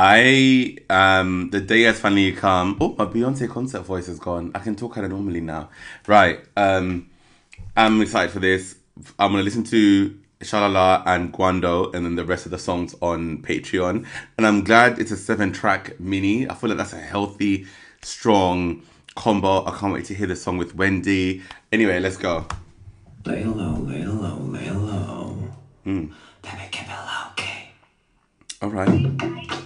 I um the day has finally come. Oh, my Beyonce concert voice is gone. I can talk kind of normally now. Right. Um, I'm excited for this. I'm gonna listen to Shalala and Gwando and then the rest of the songs on Patreon. And I'm glad it's a seven track mini. I feel like that's a healthy, strong combo. I can't wait to hear the song with Wendy. Anyway, let's go. Lay low, lay low, lay low. Baby, keep it low, okay? All right.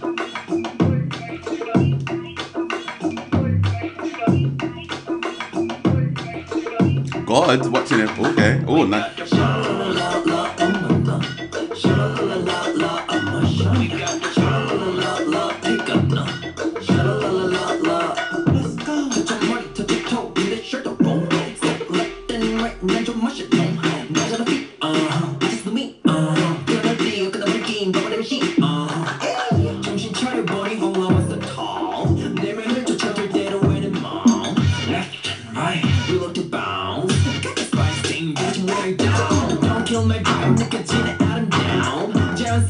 God, watching it. Okay. Oh, nice.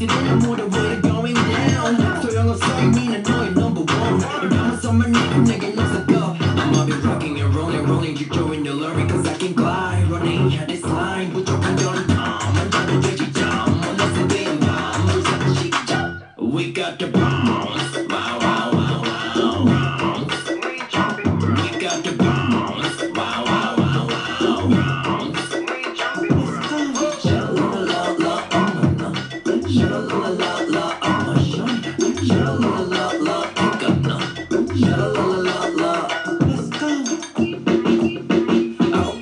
you know the more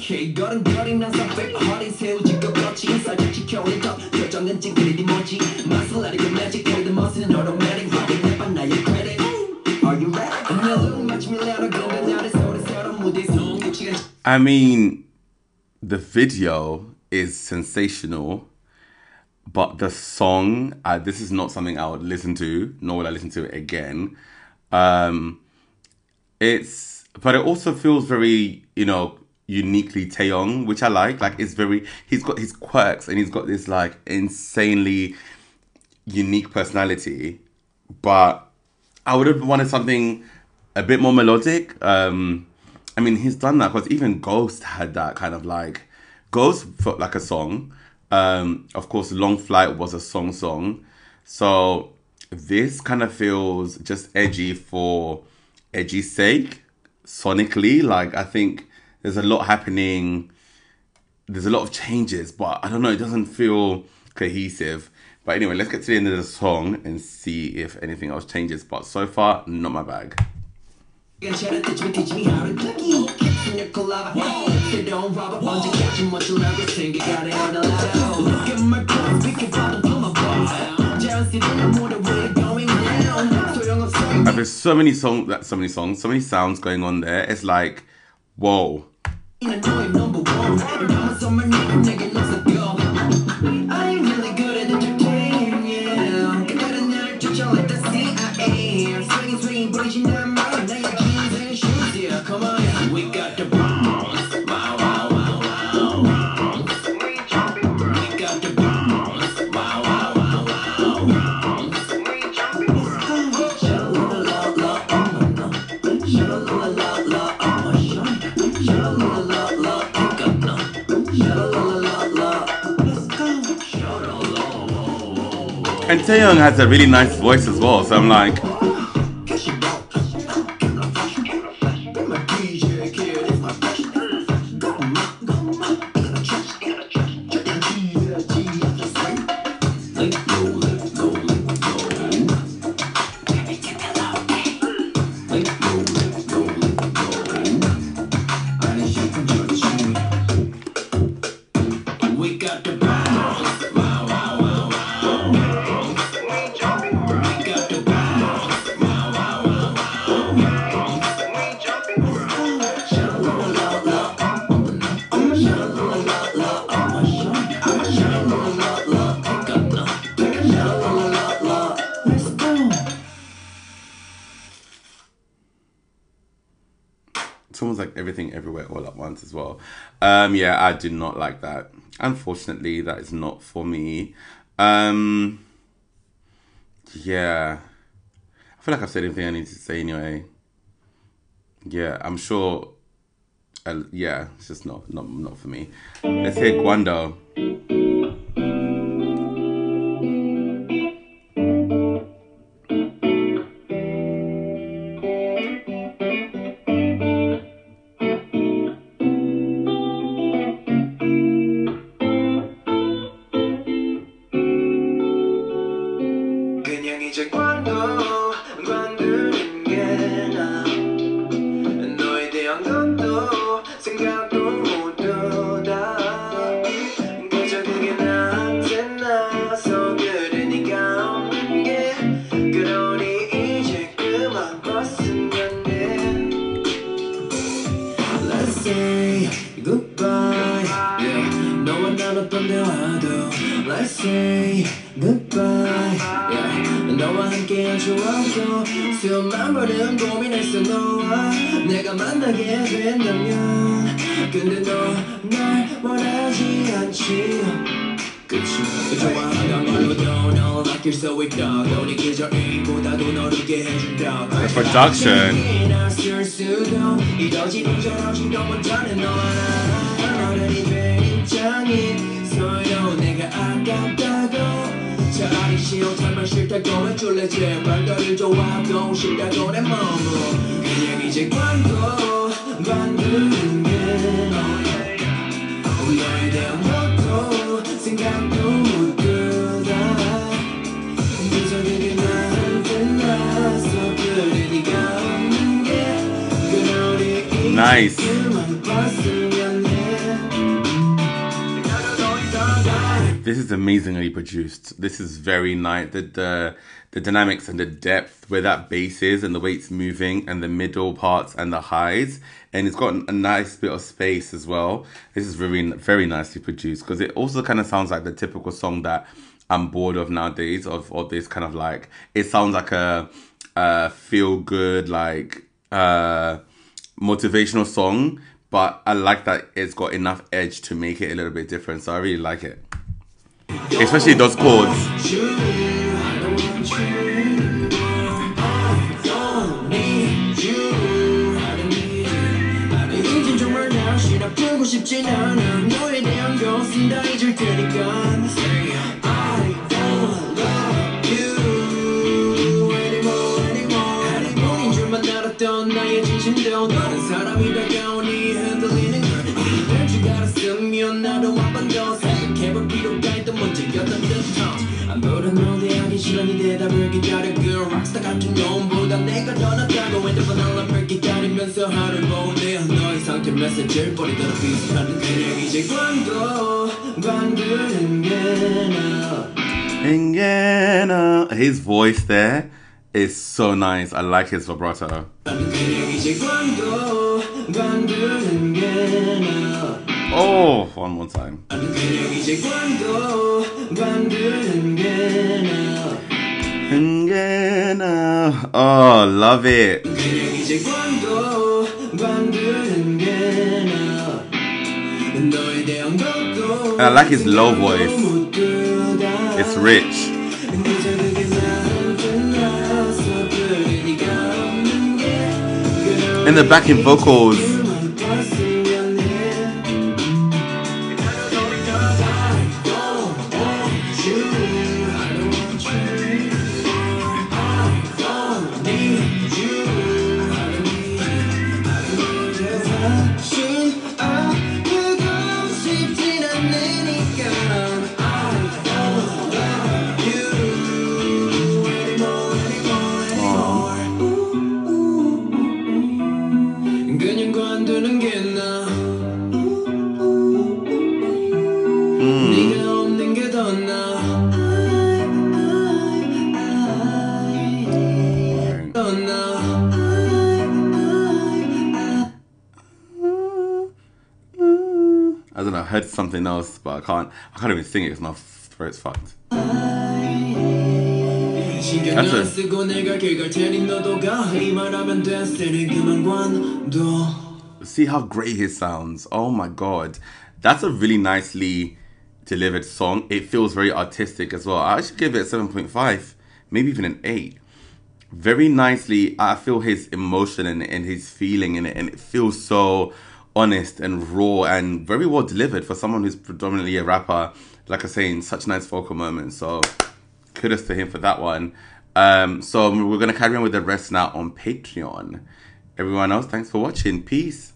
오케이 걸음걸이 나서 fake 허리 세우지 꺾었지 살짝 지켜오는 top 표정은 찡그리디 뭐지 맛을 내리고 magic carry the most in automatic 확인해봐 나의 credit Are you ready? 오늘은 마침이 내려 근데 나를 소리새로 무대 속 시간 I mean, the video is sensational, but the song, uh, this is not something I would listen to, nor will I listen to it again. Um, it's, but it also feels very, you know, uniquely Taeyong, which I like. Like, it's very, he's got his quirks and he's got this, like, insanely unique personality, but I would have wanted something a bit more melodic. Um, I mean, he's done that because even Ghost had that kind of like Ghost felt like a song. Um, of course, Long Flight was a song song. So this kind of feels just edgy for edgy's sake, sonically. Like I think there's a lot happening. There's a lot of changes, but I don't know. It doesn't feel cohesive. But anyway, let's get to the end of the song and see if anything else changes. But so far, not my bag. There's so many songs, that so many songs, so many sounds going on there. It's like whoa. And Taeyong has a really nice voice as well. So I'm like, as well. Um, yeah, I did not like that. Unfortunately, that is not for me. Um, yeah, I feel like I've said everything I need to say anyway. Yeah, I'm sure. Uh, yeah, it's just not not not for me. Let's hear Gwando. Say goodbye. Yeah. 너와 함께한 추억도 수만 번은 고민했어 너와 내가 만나게 된다면. 근데 너 날 원하지 않지. 그치? 좋아하던 말로도 널 아낄 수 있다 너네 계절보다도 널 웃게 해준다 production. 이뤄지는 너 너를 입장이 서요 내가 아깝다고 차라리 시험탈만 싫다고 해줄래 제발 너를 좋아하고 싶다고 내 몸으로 그냥 이제 관둬 관두는 게 너에 대한 것도 생각도 모두 다 그저 그게 나한테 나서 그래 네가 없는 게 그러니 이제 Nice. This is amazingly produced. This is very nice. The, the the dynamics and the depth where that bass is and the way it's moving and the middle parts and the highs and it's got a nice bit of space as well. This is very very nicely produced because it also kind of sounds like the typical song that I'm bored of nowadays of of this kind of like it sounds like a, a feel good like uh motivational song but I like that it's got enough edge to make it a little bit different so I really like it. Especially those chords. 하기 싫은 이 대답을 기다려 girl 락스타 같은 놈보다 내가 더 낫다고 핸드폰 알람을 기다리면서 하루를 보내 너의 상태 메시지를 버리도록 비슷한 그냥 이제 관둬 관두는 게나 Ingena. His voice there is so nice. I like his vibrato. 그냥 이제 관둬 관두는 게나 Oh, one more time. Ingena. Oh, love it. 그냥 이제 관둬 관두는 게나 너에 대한 것도 And I like his low voice. 모두 다 It's rich. 그저 그게 나한테 나서 그래 네가 없는 게 그런 And the backing vocals. 그냥 관두는 게 나아 네가 없는 게 더 나아 더 나아 I don't know. I heard something else, but I can't. I can't even sing it because my throat's fucked. 신경 That's 안 it. 쓰고 내가 길 갈 테니 너도 가 이말하면 됐으니 그만 관둬 see how great he sounds. Oh my god, that's a really nicely delivered song. It feels very artistic as well. I should give it a seven point five, maybe even an eight. Very nicely, I feel his emotion and, and his feeling in it, and it feels so honest and raw and very well delivered for someone who's predominantly a rapper. Like I say, in such nice vocal moments. So kudos to him for that one. Um, so we're gonna carry on with the rest now on Patreon. Everyone else, thanks for watching. Peace.